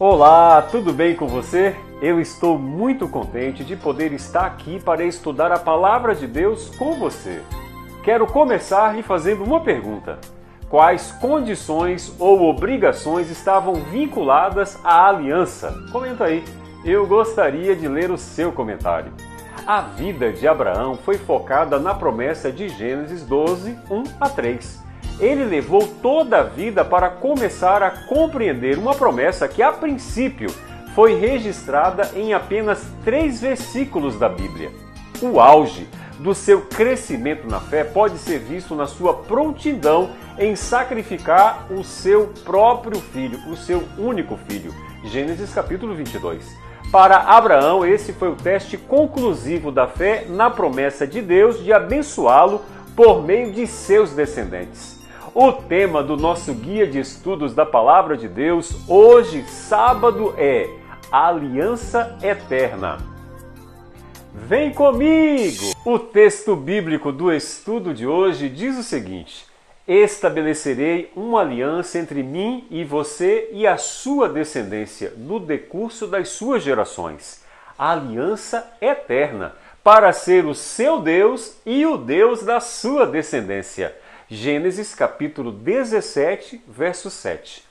Olá, tudo bem com você? Eu estou muito contente de poder estar aqui para estudar a palavra de Deus com você. Quero começar lhe fazendo uma pergunta: Quais condições ou obrigações estavam vinculadas à aliança? Comenta aí. Eu gostaria de ler o seu comentário. A vida de Abraão foi focada na promessa de Gênesis 12, 1 a 3 ele levou toda a vida para começar a compreender uma promessa que, a princípio, foi registrada em apenas três versículos da Bíblia. O auge do seu crescimento na fé pode ser visto na sua prontidão em sacrificar o seu próprio filho, o seu único filho. Gênesis capítulo 22. Para Abraão, esse foi o teste conclusivo da fé na promessa de Deus de abençoá-lo por meio de seus descendentes. O tema do nosso guia de estudos da Palavra de Deus hoje, sábado, é Aliança Eterna. Vem comigo! O texto bíblico do estudo de hoje diz o seguinte: Estabelecerei uma aliança entre mim e você e a sua descendência no decurso das suas gerações. aliança eterna, para ser o seu Deus e o Deus da sua descendência. Gênesis capítulo 17, verso 7.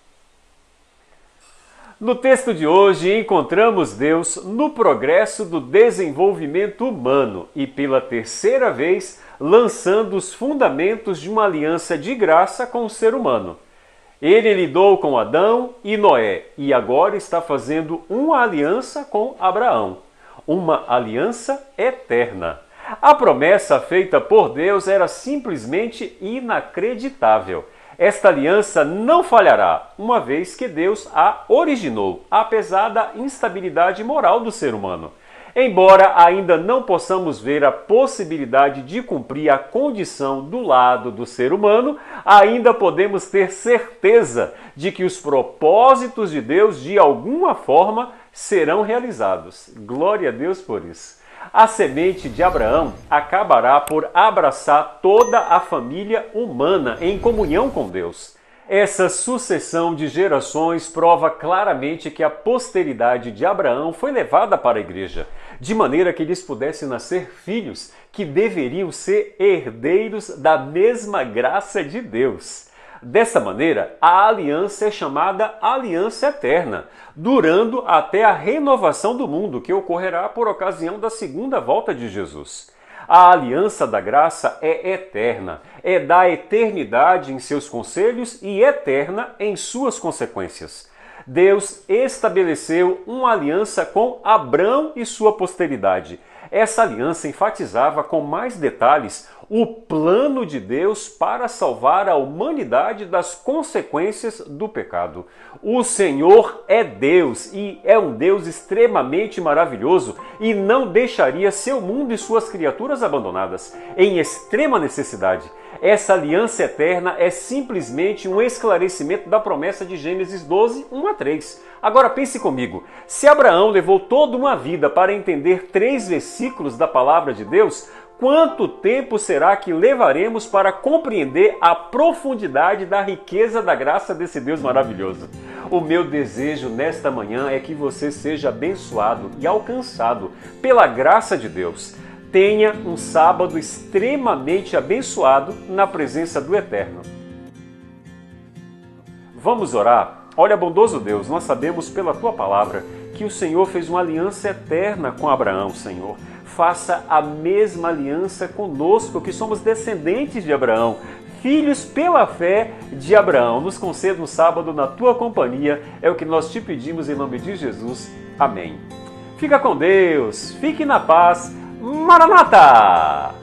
No texto de hoje encontramos Deus no progresso do desenvolvimento humano e pela terceira vez lançando os fundamentos de uma aliança de graça com o ser humano. Ele lidou com Adão e Noé e agora está fazendo uma aliança com Abraão, uma aliança eterna. A promessa feita por Deus era simplesmente inacreditável. Esta aliança não falhará, uma vez que Deus a originou, apesar da instabilidade moral do ser humano. Embora ainda não possamos ver a possibilidade de cumprir a condição do lado do ser humano, ainda podemos ter certeza de que os propósitos de Deus, de alguma forma, serão realizados. Glória a Deus por isso a semente de Abraão acabará por abraçar toda a família humana em comunhão com Deus. Essa sucessão de gerações prova claramente que a posteridade de Abraão foi levada para a igreja, de maneira que eles pudessem nascer filhos que deveriam ser herdeiros da mesma graça de Deus. Dessa maneira, a aliança é chamada aliança eterna, durando até a renovação do mundo, que ocorrerá por ocasião da segunda volta de Jesus. A aliança da graça é eterna, é da eternidade em seus conselhos e eterna em suas consequências. Deus estabeleceu uma aliança com Abrão e sua posteridade. Essa aliança enfatizava com mais detalhes o plano de Deus para salvar a humanidade das consequências do pecado. O Senhor é Deus e é um Deus extremamente maravilhoso e não deixaria seu mundo e suas criaturas abandonadas em extrema necessidade. Essa aliança eterna é simplesmente um esclarecimento da promessa de Gênesis 12, 1 a 3. Agora pense comigo: se Abraão levou toda uma vida para entender três versículos da palavra de Deus, quanto tempo será que levaremos para compreender a profundidade da riqueza da graça desse Deus maravilhoso? O meu desejo nesta manhã é que você seja abençoado e alcançado pela graça de Deus. Tenha um sábado extremamente abençoado na presença do Eterno. Vamos orar? Olha, bondoso Deus, nós sabemos pela tua palavra que o Senhor fez uma aliança eterna com Abraão, Senhor faça a mesma aliança conosco, que somos descendentes de Abraão, filhos pela fé de Abraão. Nos conceda um sábado na tua companhia, é o que nós te pedimos em nome de Jesus. Amém. Fica com Deus, fique na paz. Maranata!